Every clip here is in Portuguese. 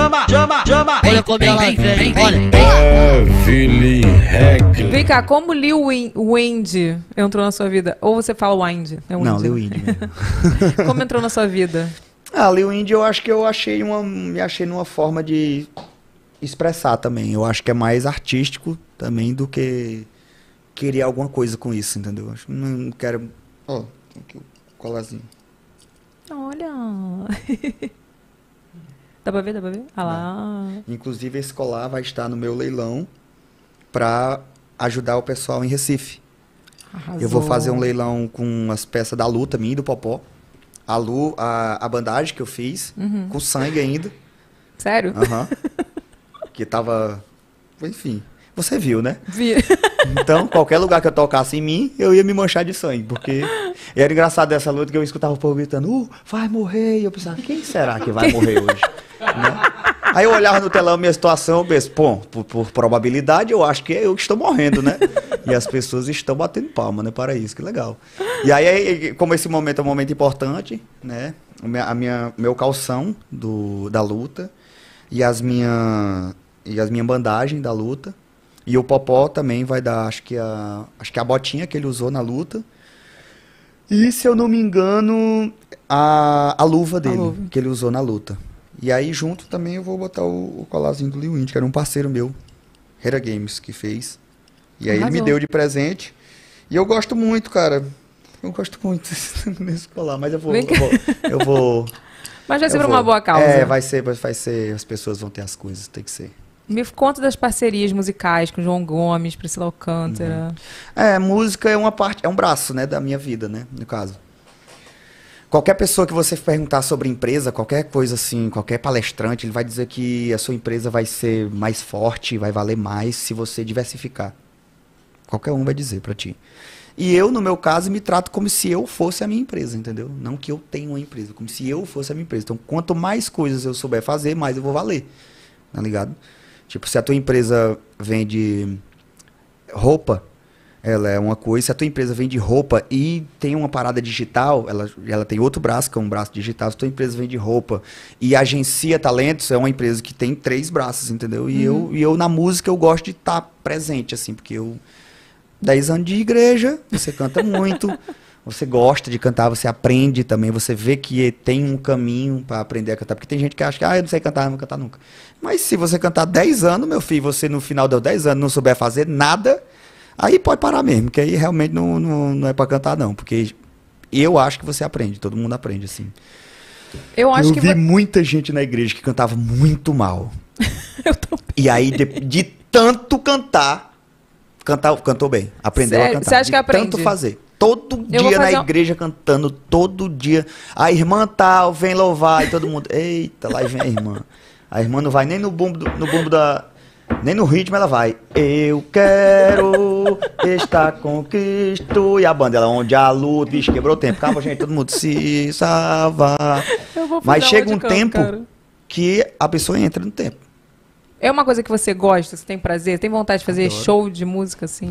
chama, chama, chama. Olha como ela vem, vem, olha. Evelyn Regler. Vem cá, como Lil Wendy entrou na sua vida? Ou você fala Wind? É Não. Lil Indy mesmo. Como entrou na sua vida? Ah, Lil Indy eu acho que eu achei uma. Me achei numa forma de expressar também. Eu acho que é mais artístico também do que querer alguma coisa com isso, entendeu? Acho que não, não quero. Ó, tem aqui o colazinho. Olha. Dá pra ver, dá pra ver? Ah lá. Inclusive esse colar vai estar no meu leilão pra ajudar o pessoal em Recife. Eu vou Arrasou. fazer um leilão com as peças da luta minha e do Popó. A, lu, a, a bandagem que eu fiz, Uhum. com sangue ainda. Sério? Aham. que tava. Enfim. Você viu, né? Vi. Então, qualquer lugar que eu tocasse em mim, eu ia me manchar de sangue. Porque era engraçado dessa luta que eu escutava o povo gritando, uh, vai morrer. E eu pensava, quem será que vai morrer hoje? Né? Aí eu olhava no telão minha situação, eu penso, pô, por, por probabilidade, eu acho que é eu que estou morrendo, né? E as pessoas estão batendo palma, né? Para isso, que legal. E aí, como esse momento é um momento importante, né? A minha, meu calção do, da luta e as minha e as minha bandagem da luta e o Popó também vai dar, acho que a acho que a botinha que ele usou na luta e se eu não me engano a, a luva dele luva. que ele usou na luta. E aí junto também eu vou botar o, o colarzinho do Liu Indy, que era um parceiro meu, Hera Games, que fez. E aí ele me Arrasou. deu de presente. E eu gosto muito, cara. Eu gosto muito desse colar, mas eu vou. Eu vou, eu vou Mas vai ser vou. uma boa causa. É, vai ser, vai ser. As pessoas vão ter as coisas, tem que ser. Me conta das parcerias musicais com João Gomes, Priscila Alcântara. É, música é uma parte, é um braço, né, da minha vida, né, no caso. Qualquer pessoa que você perguntar sobre empresa, qualquer coisa assim, qualquer palestrante, ele vai dizer que a sua empresa vai ser mais forte, vai valer mais se você diversificar. Qualquer um vai dizer pra ti. E eu, no meu caso, me trato como se eu fosse a minha empresa, entendeu? Não que eu tenha uma empresa, como se eu fosse a minha empresa. Então, quanto mais coisas eu souber fazer, mais eu vou valer. Tá ligado? Tipo, se a tua empresa vende roupa, ela é uma coisa. Se a tua empresa vende roupa e tem uma parada digital, ela, ela tem outro braço, que é um braço digital. Se a tua empresa vende roupa e agencia talentos, é uma empresa que tem três braços, entendeu? E, eu, e eu, na música, eu gosto de estar presente, assim, porque eu... 10 anos de igreja, você canta muito, você gosta de cantar, você aprende também, você vê que tem um caminho para aprender a cantar. Porque tem gente que acha que, ah, eu não sei cantar, não vou cantar nunca. Mas se você cantar 10 anos, meu filho, você no final dos 10 anos não souber fazer nada, aí pode parar mesmo, que aí realmente não, não, não é para cantar, não. Porque eu acho que você aprende, todo mundo aprende, assim. Eu acho eu que. vi vo- muita gente na igreja que cantava muito mal. Eu tô- E aí, de, de tanto cantar, cantar, cantou bem. Aprendeu Sério? a cantar. Você acha de que aprende? Tanto fazer. Todo Eu dia na fazer um- igreja cantando, todo dia. A irmã tal, vem louvar, e todo mundo. Eita, lá vem a irmã. A irmã não vai nem no bumbo, do- no bumbo da. Nem no ritmo ela vai. Eu quero estar com Cristo. E a banda, ela onde a luta, bicho, quebrou o tempo. Calma, gente, todo mundo se vou Mas chega um tempo cara. que a pessoa entra no tempo. É uma coisa que você gosta, você tem prazer, tem vontade de fazer Adoro. show de música assim?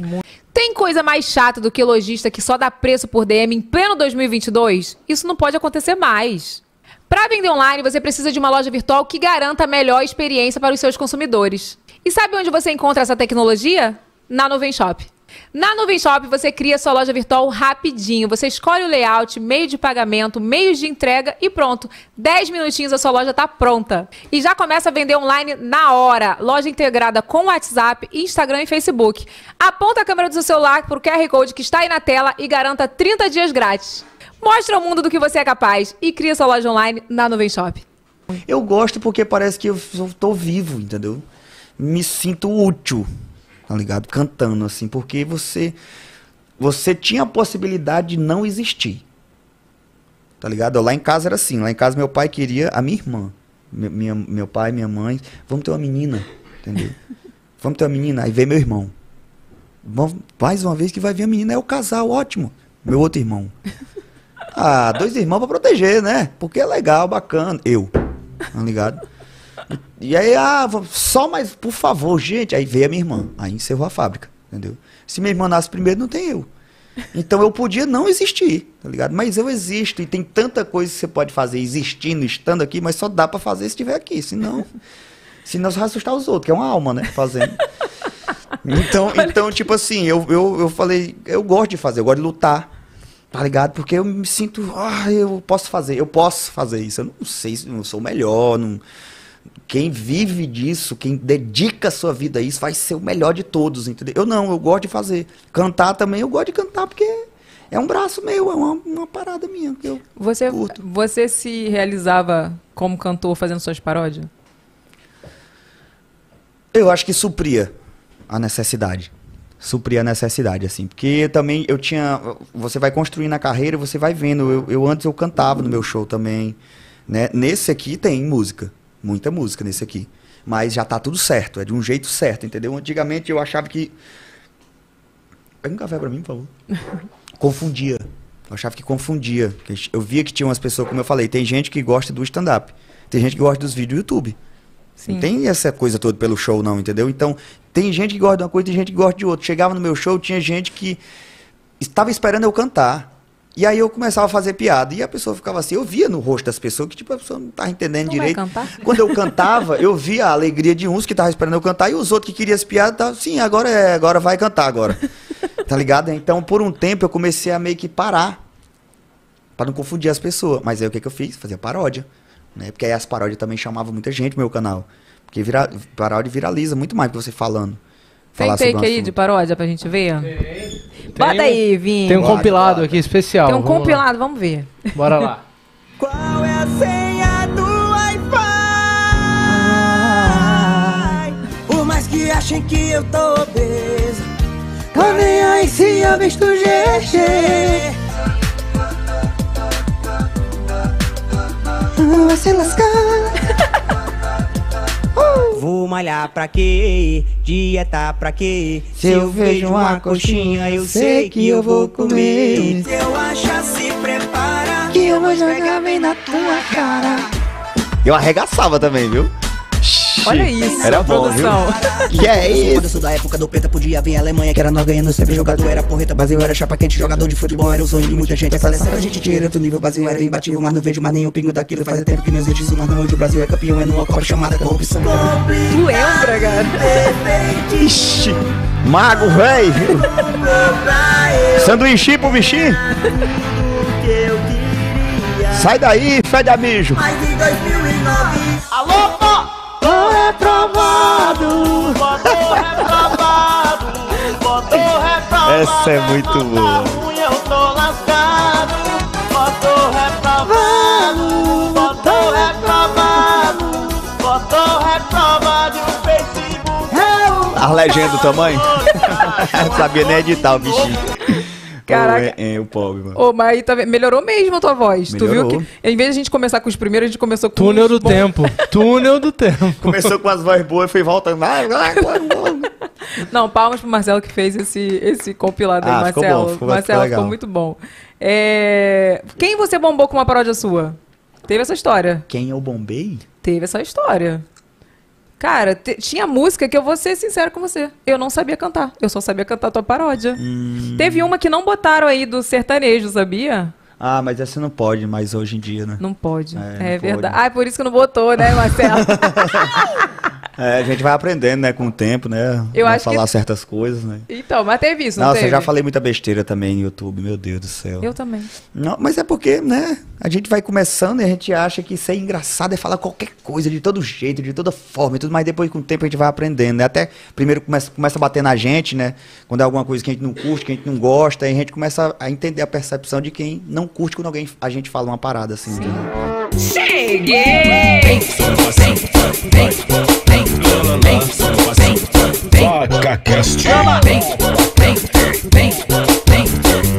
Tem coisa mais chata do que lojista que só dá preço por DM em pleno 2022? Isso não pode acontecer mais. Para vender online, você precisa de uma loja virtual que garanta a melhor experiência para os seus consumidores. E sabe onde você encontra essa tecnologia? Na Nuvem Shop. Na Nuvem Shop você cria sua loja virtual rapidinho. Você escolhe o layout, meio de pagamento, meios de entrega e pronto. 10 minutinhos a sua loja está pronta. E já começa a vender online na hora. Loja integrada com WhatsApp, Instagram e Facebook. Aponta a câmera do seu celular para o QR Code que está aí na tela e garanta 30 dias grátis. Mostra ao mundo do que você é capaz e cria sua loja online na Nuvem Shop. Eu gosto porque parece que eu tô vivo, entendeu? Me sinto útil, tá ligado? Cantando, assim, porque você. Você tinha a possibilidade de não existir. Tá ligado? Lá em casa era assim. Lá em casa meu pai queria a minha irmã. Meu, minha, meu pai, minha mãe. Vamos ter uma menina, entendeu? Vamos ter uma menina. Aí veio meu irmão. Mais uma vez que vai vir a menina. É o casal, ótimo. Meu outro irmão. Ah, dois irmãos pra proteger, né? Porque é legal, bacana. Eu, tá ligado? E aí, ah, só mais, por favor, gente. Aí veio a minha irmã. Aí encerrou a fábrica, entendeu? Se minha irmã nasce primeiro, não tem eu. Então eu podia não existir, tá ligado? Mas eu existo e tem tanta coisa que você pode fazer existindo, estando aqui, mas só dá pra fazer se estiver aqui, senão. senão você vai assustar os outros, que é uma alma, né? Fazendo. Então, então tipo assim, eu, eu, eu falei, eu gosto de fazer, eu gosto de lutar. Tá ligado? Porque eu me sinto, ah, eu posso fazer, eu posso fazer isso. Eu não sei se eu sou o melhor, não, quem vive disso, quem dedica a sua vida a isso, vai ser o melhor de todos, entendeu? Eu não, eu gosto de fazer. Cantar também, eu gosto de cantar porque é um braço meu, é uma, uma parada minha que eu Você, curto. você se realizava como cantor fazendo suas paródias? Eu acho que supria a necessidade. Supria a necessidade, assim. Porque também eu tinha. Você vai construindo a carreira, você vai vendo. Eu, eu antes eu cantava no meu show também. Né? Nesse aqui tem música. Muita música nesse aqui. Mas já tá tudo certo, é de um jeito certo, entendeu? Antigamente eu achava que. Pega um café pra mim, por favor. confundia. Eu achava que confundia. Eu via que tinha umas pessoas, como eu falei, tem gente que gosta do stand-up. Tem gente que gosta dos vídeos do YouTube. Sim. Não tem essa coisa toda pelo show, não, entendeu? Então, tem gente que gosta de uma coisa, tem gente que gosta de outra. Chegava no meu show, tinha gente que estava esperando eu cantar. E aí eu começava a fazer piada. E a pessoa ficava assim, eu via no rosto das pessoas que, tipo, a pessoa não estava entendendo Não vai direito. cantar? Quando eu cantava, eu via a alegria de uns que estavam esperando eu cantar, e os outros que queriam as piadas, estavam, sim, agora é, agora vai cantar agora. tá ligado? Então, por um tempo, eu comecei a meio que parar. Pra não confundir as pessoas. Mas aí o que, que eu fiz? Fazia paródia. Né? Porque aí as paródias também chamavam muita gente no meu canal. Porque vira, paródia viraliza muito mais do que você falando. Tem take um aí de paródia pra gente ver? Tem Bota um- aí, Vini. Tem um Bora, compilado bora. aqui especial. Tem um vamos lá. compilado, vamos ver. Bora lá. Qual é a senha do Wi-Fi? Por mais que achem que eu tô obesa, tô nem aí se eu visto GG. Vai se lascar. Vou malhar pra quê? Dieta pra quê? Se eu vejo uma coxinha, eu sei que eu vou comer. Se eu achar, se prepara. Que eu vou jogar bem na tua cara. Eu arregaçava também, viu? Olha isso, Era a bom, produção. Que é isso? Quando eu sou da época do preta, podia vir a Alemanha, que era nós ganhando, sempre jogador era porreta, Brasil era chapa quente, jogador de futebol era o sonho de muita gente. Essa seleção a gente tira outro nível, Brasil era imbatível, mas não vejo mais nenhum pingo daquilo. Faz tempo que não existe isso, mas não hoje o Brasil é campeão, é numa Copa chamada corrupção. Tu lembra, cara? Ixi, mago, véi. Sanduíche pro bichinho. Sai daí, fede a mijo. Mas em 2009 Alô, Essa é muito Tá boa. ruim, eu tô lascado Botou reprovado Botou reprovado Botou reprovado no Facebook Eu As legendas do tamanho? Não sabia nem editar o bichinho. Caraca. Ô, É, é, o pobre, mano. Ô, mas aí tá melhorou mesmo a tua voz. Tu Melhorou. viu que, em vez de a gente começar com os primeiros, a gente começou com Túnel os do bons. tempo. Túnel do tempo. Começou com as vozes boas e foi voltando. Não, palmas pro Marcelo que fez esse, esse compilado aí, Ah, ficou Marcelo. bom, ficou- Marcelo, ficou ficou muito bom. É, Quem você bombou com uma paródia sua? Teve essa história. Quem eu bombei? Teve essa história. Cara, tinha música que eu vou ser sincero com você. Eu não sabia cantar. Eu só sabia cantar tua paródia. Hum. Teve uma que não botaram aí do sertanejo, sabia? Ah, mas essa não pode mais hoje em dia, né? Não pode. É, É, não pode. verdade. Ah, é por isso que não botou, né, Marcelo? É, a gente vai aprendendo, né, com o tempo, né? Eu acho que- falar certas coisas, né? então, mas teve isso, não Nossa, teve? eu já falei muita besteira também no YouTube, meu Deus do céu. Eu também. Não, mas é porque, né? A gente vai começando e a gente acha que ser engraçado é falar qualquer coisa, de todo jeito, de toda forma e tudo, mas depois com o tempo a gente vai aprendendo, né? Até primeiro começa, começa a bater na gente, né? Quando é alguma coisa que a gente não curte, que a gente não gosta, aí a gente começa a entender a percepção de quem não curte quando alguém a gente fala uma parada assim, entendeu? Cheguei! Vaca Cast. Chama! Vem, vem, vem, vem, vem.